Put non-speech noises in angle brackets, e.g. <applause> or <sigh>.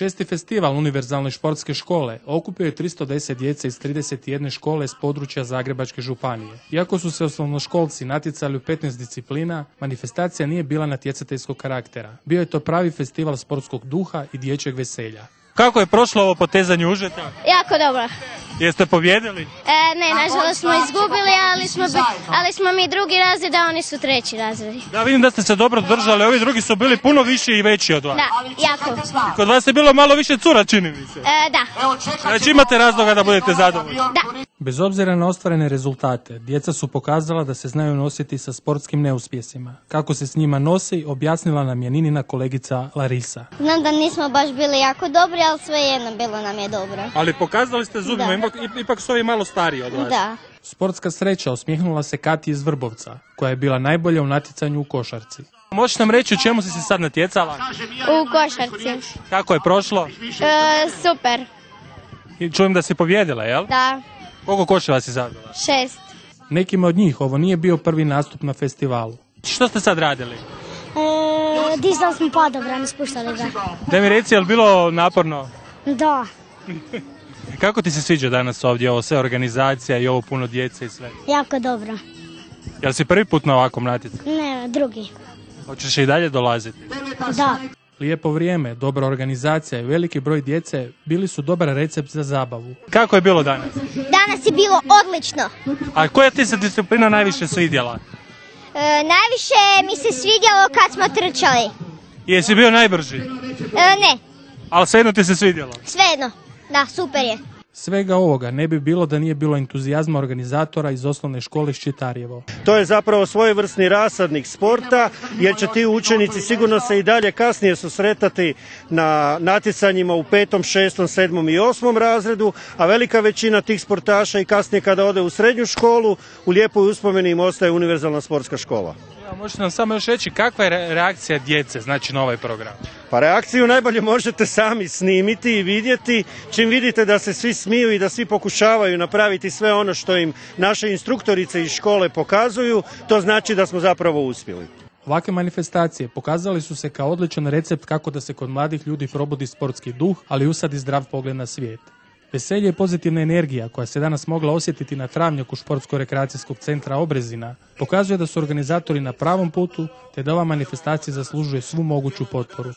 Šesti festival Univerzalne športske škole okupio je 310 djece iz 31 škole s područja Zagrebačke županije. Iako su se osnovnoškolci natjecali u 15 disciplina, manifestacija nije bila natjecateljskog karaktera. Bio je to pravi festival sportskog duha i dječjeg veselja. Kako je prošlo ovo potezanje užeta? Jako dobro. Jeste pobjedili? E, ne, nažalost smo izgubili, ali smo, ali smo mi drugi razred, a oni su treći razred. Da, vidim da ste se dobro držali, ovi drugi su bili puno viši i veći od vas. Da, jako. Kod vas je bilo malo više cura, čini mi se. E, da, Znači imate razloga da budete zadovoljni. da. Bez obzira na ostvarene rezultate, djeca su pokazala da se znaju nositi sa sportskim neuspjesima. Kako se s njima nosi, objasnila nam je Ninina kolegica Larisa. Znam da nismo baš bili jako dobri, ali svejedno bilo nam je dobro. Ali pokazali ste zubima, Da. ipak, ipak su ovi malo stariji od vas. Da. Sportska sreća osmijehnula se Kati iz Vrbovca, koja je bila najbolja u natjecanju u košarci. Možeš nam reći u čemu si se sad natjecala? U košarci. Kako je prošlo? E, super. I čujem da si pobjedila, jel? Da, Koliko koševa si zabila? šest. Nekima od njih ovo nije bio prvi nastup na festivalu. Što ste sad radili? E, dizali smo padobran, spuštali ga. Da mi reci, je li bilo naporno? Da. <laughs> Kako ti se sviđa danas ovdje, ovo sve organizacija i ovo puno djece i sve? Jako dobro. Jel si prvi put na ovakvom natjecanju? Ne, drugi. Hoćeš i dalje dolaziti? Da. Lijepo vrijeme, dobra organizacija i veliki broj djece bili su dobar recept za zabavu. Kako je bilo danas? Danas je bilo odlično. A koja ti se disciplina najviše svidjela? E, najviše mi se svidjelo kad smo trčali. Jesi bio najbrži? E, ne, Ali svejedno ti se svidjelo. svejedno. Da, super je. Svega ovoga ne bi bilo da nije bilo entuzijazma organizatora iz osnovne škole Ščitarjevo. To je zapravo svojevrsni rasadnik sporta jer će ti učenici sigurno se i dalje kasnije susretati na natjecanjima u petom, šestom, sedmom i osmom razredu, a velika većina tih sportaša i kasnije kada ode u srednju školu u lijepoj uspomeni im ostaje univerzalna sportska škola. Ja, možete nam samo još reći kakva je re- reakcija djece znači na ovaj program? Pa reakciju najbolje možete sami snimiti i vidjeti čim vidite da se svi smiju i da svi pokušavaju napraviti sve ono što im naše instruktorice iz škole pokazuju, to znači da smo zapravo uspjeli. Ovakve manifestacije pokazali su se kao odličan recept kako da se kod mladih ljudi probudi sportski duh, ali i usadi zdrav pogled na svijet. Veselje i pozitivna energija koja se danas mogla osjetiti na travnjaku Športsko-rekreacijskog centra Obrezina pokazuje da su organizatori na pravom putu te da ova manifestacija zaslužuje svu moguću potporu.